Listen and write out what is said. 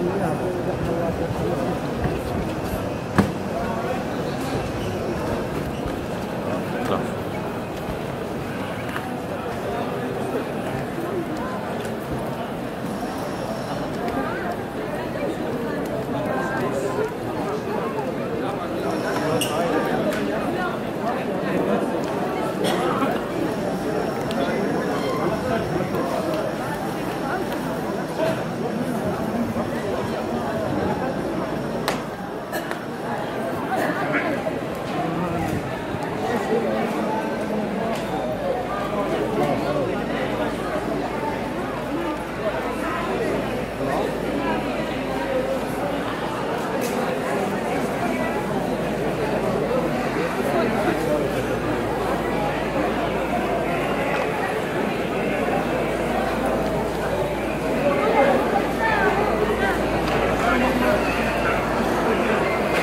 Obrigado.